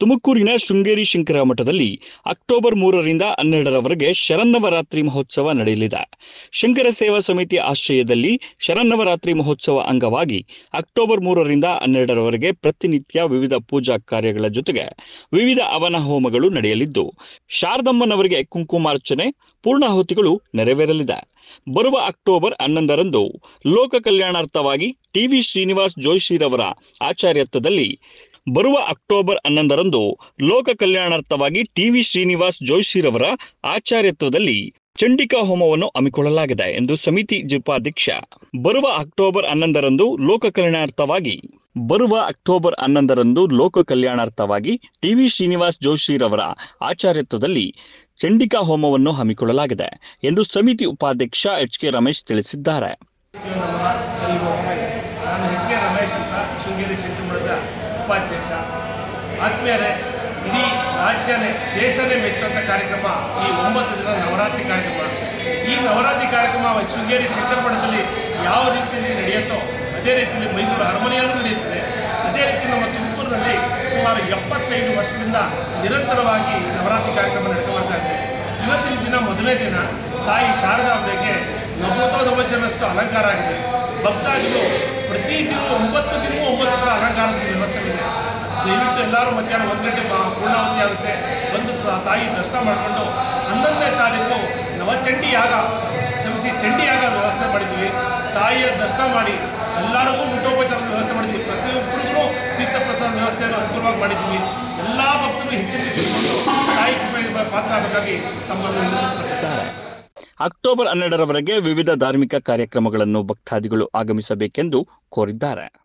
ತುಮಕೂರಿನ ಶೃಂಗೇರಿ ಶಂಕರ ಮಠದಲ್ಲಿ ಅಕ್ಟೋಬರ್ ಮೂರರಿಂದ ಹನ್ನೆರಡರವರೆಗೆ ಶರನ್ನವರಾತ್ರಿ ಮಹೋತ್ಸವ ನಡೆಯಲಿದೆ. ಶಂಕರ ಸೇವಾ ಸಮಿತಿ ಆಶ್ರಯದಲ್ಲಿ ಶರನ್ನವರಾತ್ರಿ ಮಹೋತ್ಸವ ಅಂಗವಾಗಿ ಅಕ್ಟೋಬರ್ ಮೂರರಿಂದ ಹನ್ನೆರಡರವರೆಗೆ ಪ್ರತಿನಿತ್ಯ ವಿವಿಧ ಪೂಜಾ ಕಾರ್ಯಗಳ ಜೊತೆಗೆ ವಿವಿಧ ಅವನ ಹೋಮಗಳು ನಡೆಯಲಿದ್ದು, ಶಾರದಮ್ಮನವರಿಗೆ ಕುಂಕುಮಾರ್ಚನೆ ಪೂರ್ಣಾಹುತಿಗಳು ನೆರವೇರಲಿದೆ. ಬರುವ ಅಕ್ಟೋಬರ್ ಹನ್ನೊಂದರಂದು ಲೋಕ ಕಲ್ಯಾಣಾರ್ಥವಾಗಿ ಟಿವಿ ಶ್ರೀನಿವಾಸ್ ಜೋಶಿರವರ ಆಚಾರ್ಯತ್ವದಲ್ಲಿ ಬರುವ ಅಕ್ಟೋಬರ್ ಹನ್ನೊಂದರಂದು ಲೋಕ ಕಲ್ಯಾಣಾರ್ಥವಾಗಿ ಟಿವಿ ಶ್ರೀನಿವಾಸ್ ಜೋಶಿರವರ ಆಚಾರ್ಯತ್ವದಲ್ಲಿ ಚಂಡಿಕಾ ಹೋಮವನ್ನು ಹಮ್ಮಿಕೊಳ್ಳಲಾಗಿದೆ ಎಂದು ಸಮಿತಿ ಉಪಾಧ್ಯಕ್ಷ ಬರುವ ಅಕ್ಟೋಬರ್ ಹನ್ನೊಂದರಂದು ಲೋಕ ಕಲ್ಯಾಣಾರ್ಥವಾಗಿ, ಬರುವ ಅಕ್ಟೋಬರ್ ಹನ್ನೊಂದರಂದು ಲೋಕ ಕಲ್ಯಾಣಾರ್ಥವಾಗಿ ಟಿವಿ ಶ್ರೀನಿವಾಸ್ ಜೋಶಿರವರ ಆಚಾರ್ಯತ್ವದಲ್ಲಿ ಚಂಡಿಕಾ ಹೋಮವನ್ನು ಹಮ್ಮಿಕೊಳ್ಳಲಾಗಿದೆ ಎಂದು ಸಮಿತಿ ಉಪಾಧ್ಯಕ್ಷ ಎಚ್ ಕೆ ರಮೇಶ್ ತಿಳಿಸಿದ್ದಾರೆ. ಉಪಾಧ್ಯಕ್ಷ. ಆತ್ಮೀಯರೇ ಇಡೀ ರಾಜ್ಯನೇ, ದೇಶನೇ ಮೆಚ್ಚುವಂಥ ಕಾರ್ಯಕ್ರಮ, ಈ ಒಂಬತ್ತು ದಿನ ನವರಾತ್ರಿ ಕಾರ್ಯಕ್ರಮ. ಈ ನವರಾತ್ರಿ ಕಾರ್ಯಕ್ರಮ ಶೃಂಗೇರಿ ಚಿತ್ರಪಟದಲ್ಲಿ ಯಾವ ರೀತಿಯಲ್ಲಿ ನಡೆಯುತ್ತೋ, ಅದೇ ರೀತಿಯಲ್ಲಿ ಮೈಸೂರು ಅರಮನೆಯಲ್ಲೂ ನಡೆಯುತ್ತದೆ. ಅದೇ ರೀತಿ ನಮ್ಮ ತುಮಕೂರಿನಲ್ಲಿ ಸುಮಾರು ಎಪ್ಪತ್ತೈದು ವರ್ಷದಿಂದ ನಿರಂತರವಾಗಿ ನವರಾತ್ರಿ ಕಾರ್ಯಕ್ರಮ ನಡ್ಕೊಂಡು ಬರ್ತಾ ಇದೆ. ಇವತ್ತಿನ ದಿನ ಮೊದಲನೇ ದಿನ. ತಾಯಿ ಶಾರದಾಂಬೆಗೆ ನವೋತೋ ಜನರಷ್ಟು ಅಲಂಕಾರ ಆಗಿದೆ. ಭಕ್ತಾದಿಗಳು ಪ್ರತಿ ದಿನವೂ ಒಂಬತ್ತು ದಿನವೂ ಒಂಬತ್ತು ಥರ ಅಲಂಕಾರದ ವ್ಯವಸ್ಥೆಗಳಿದೆ. ದಯವಿಟ್ಟು ಎಲ್ಲರೂ ಮಧ್ಯಾಹ್ನ ಒಂದು ಗಂಟೆ ಪೂರ್ಣಾವತಿ ಆಗುತ್ತೆ. ಬಂದು ತಾಯಿ ದರ್ಶನ ಮಾಡಿಕೊಂಡು ಹನ್ನೊಂದನೇ ತಾರೀಕು ನವಚಂಡಿ ಯಾಗ, ಕ್ಷಮಿಸಿ ಚಂಡಿ ಯಾಗ ವ್ಯವಸ್ಥೆ ಮಾಡಿದ್ದೀವಿ. ತಾಯಿಯ ದರ್ಶನ ಮಾಡಿ ಎಲ್ಲರಿಗೂ ಊಟೋಪಚಾರದ ವ್ಯವಸ್ಥೆ ಮಾಡಿದ್ವಿ ಪ್ರತಿಯೊಬ್ಬರಿಗೂ ತೀರ್ಥ ಪ್ರಸಾದ ವ್ಯವಸ್ಥೆಯನ್ನು ಅನುಕೂಲವಾಗಿ ಮಾಡಿದ್ದೀವಿ. ಎಲ್ಲ ಭಕ್ತರು ಹೆಚ್ಚಿನ ತಾಯಿ ಕೃಪೆಯ ಪಾತ್ರ ಆಗಬೇಕಾಗಿ ತಮ್ಮನ್ನು ವಿನಂತಿಸ್ಕೊಳ್ತೀನಿ ಇದ್ದಾರೆ ಅಕ್ಟೋಬರ್ ಹನ್ನೆರಡರವರೆಗೆ ವಿವಿಧ ಧಾರ್ಮಿಕ ಕಾರ್ಯಕ್ರಮಗಳನ್ನು ಭಕ್ತಾದಿಗಳು ಆಗಮಿಸಬೇಕೆಂದು ಕೋರಿದ್ದಾರೆ.